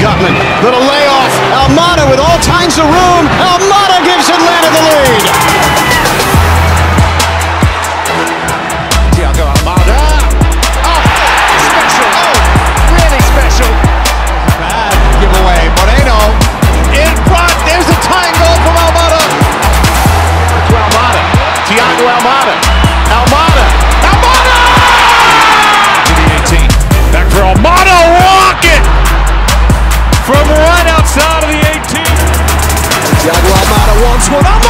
Gutman. Little layoff. Almada with out of the 18. Thiago Almada wants one. up.